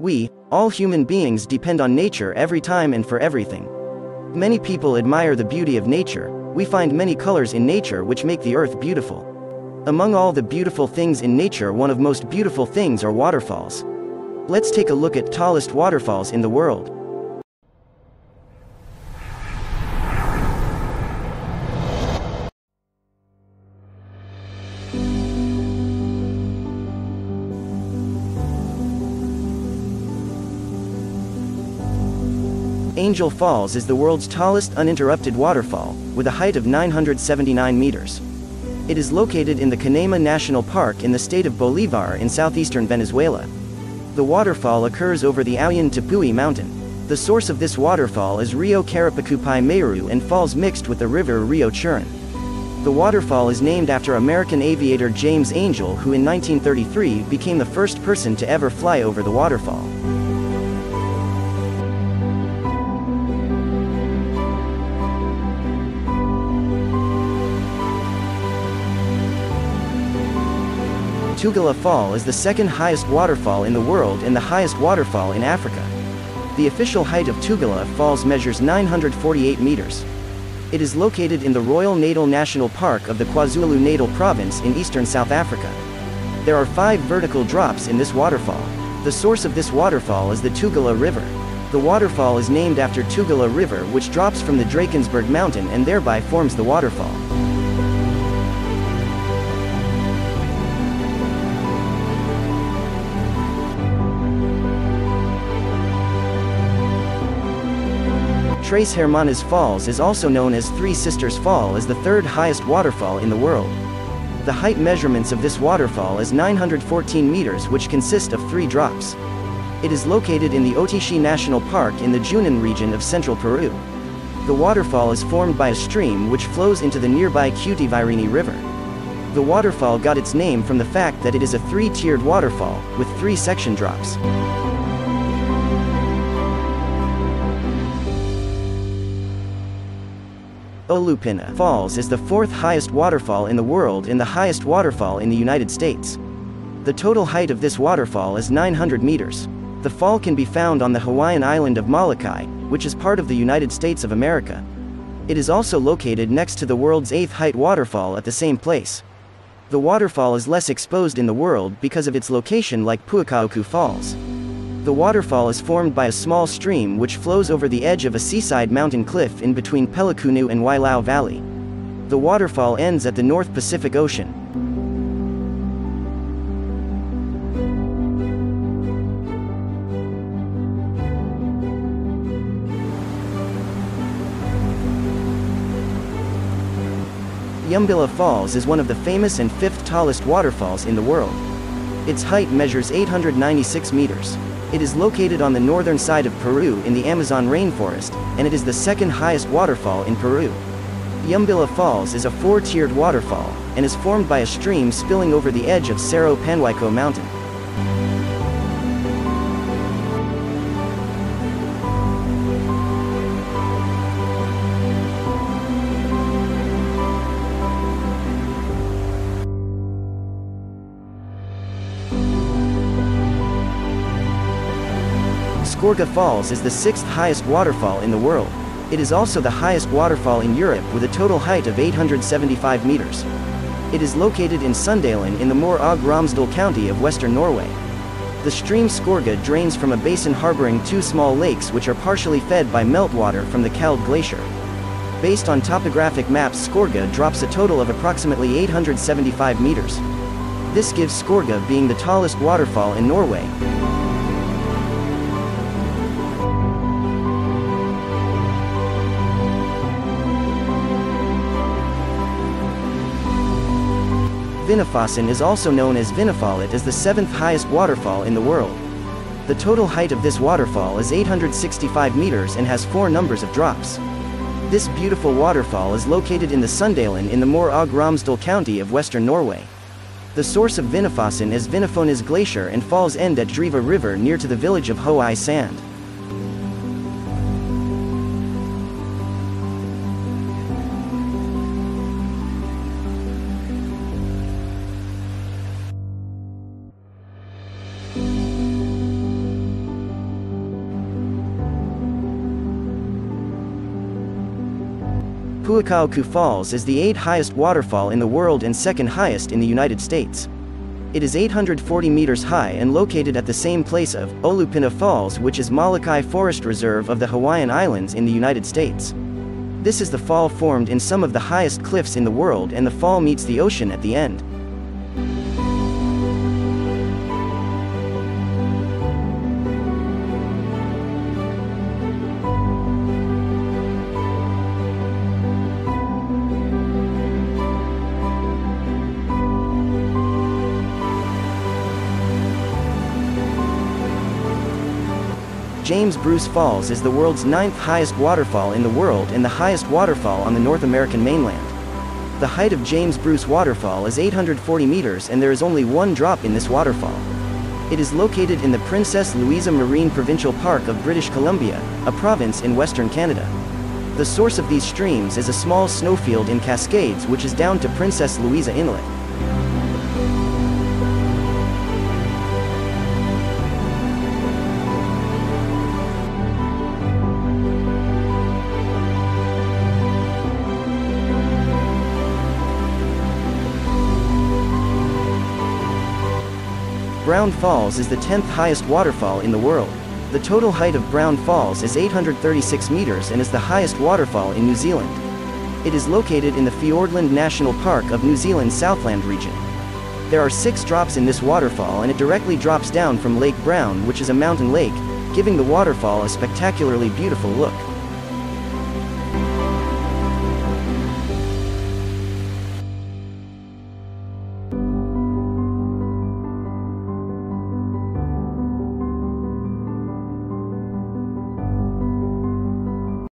We, all human beings depend on nature every time and for everything. Many people admire the beauty of nature, we find many colors in nature which make the earth beautiful. Among all the beautiful things in nature one of most beautiful things are waterfalls. Let's take a look at tallest waterfalls in the world. Angel Falls is the world's tallest uninterrupted waterfall, with a height of 979 meters. It is located in the Canaima National Park in the state of Bolivar in southeastern Venezuela. The waterfall occurs over the Auyan Tepui mountain. The source of this waterfall is Rio Kerepakupai Meru and falls mixed with the river Rio Churun. The waterfall is named after American aviator James Angel who in 1933 became the first person to ever fly over the waterfall. Tugela Fall is the second highest waterfall in the world and the highest waterfall in Africa. The official height of Tugela Falls measures 948 meters. It is located in the Royal Natal National Park of the KwaZulu-Natal province in eastern South Africa. There are five vertical drops in this waterfall. The source of this waterfall is the Tugela River. The waterfall is named after Tugela River which drops from the Drakensberg mountain and thereby forms the waterfall. Tres Hermanas Falls is also known as Three Sisters Fall is the third highest waterfall in the world. The height measurements of this waterfall is 914 meters which consist of three drops. It is located in the Otishi National Park in the Junin region of central Peru. The waterfall is formed by a stream which flows into the nearby Cutivireni River. The waterfall got its name from the fact that it is a three-tiered waterfall, with three section drops. Oloupena Falls is the fourth highest waterfall in the world and the highest waterfall in the United States. The total height of this waterfall is 900 meters. The fall can be found on the Hawaiian island of Molokai, which is part of the United States of America. It is also located next to the world's eighth height waterfall at the same place. The waterfall is less exposed in the world because of its location like Puukaoku Falls. The waterfall is formed by a small stream which flows over the edge of a seaside mountain cliff in between Pelekunu and Wailau Valley. The waterfall ends at the North Pacific Ocean. Yumbilla Falls is one of the famous and fifth tallest waterfalls in the world. Its height measures 896 meters. It is located on the northern side of Peru in the Amazon rainforest, and it is the second highest waterfall in Peru. Yumbilla Falls is a four-tiered waterfall, and is formed by a stream spilling over the edge of Cerro Panhuayco mountain. Skorga Falls is the sixth highest waterfall in the world. It is also the highest waterfall in Europe with a total height of 875 meters. It is located in Sundalen in the Møre og Romsdal county of western Norway. The stream Skorga drains from a basin harboring two small lakes which are partially fed by meltwater from the Kald Glacier. Based on topographic maps Skorga drops a total of approximately 875 meters. This gives Skorga being the tallest waterfall in Norway. Vinnufossen is also known as Vinnufallet as the seventh highest waterfall in the world. The total height of this waterfall is 865 meters and has four numbers of drops. This beautiful waterfall is located in the Sundalen in the Møre og Romsdal county of western Norway. The source of Vinnufossen is Vinnufonna Glacier and falls end at Driva River near to the village of Hoai Sand. Puukaoku Falls is the 8th highest waterfall in the world and second highest in the United States. It is 840 meters high and located at the same place of Oloupena Falls which is Molokai Forest Reserve of the Hawaiian Islands in the United States. This is the fall formed in some of the highest cliffs in the world and the fall meets the ocean at the end. James Bruce Falls is the world's ninth highest waterfall in the world and the highest waterfall on the North American mainland. The height of James Bruce Waterfall is 840 meters and there is only one drop in this waterfall. It is located in the Princess Louisa Marine Provincial Park of British Columbia, a province in western Canada. The source of these streams is a small snowfield in Cascades which is down to Princess Louisa Inlet. Brown Falls is the 10th highest waterfall in the world. The total height of Brown Falls is 836 meters and is the highest waterfall in New Zealand. It is located in the Fiordland National Park of New Zealand's Southland region. There are six drops in this waterfall and it directly drops down from Lake Brown which is a mountain lake, giving the waterfall a spectacularly beautiful look.